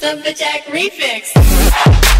the Jack Refix.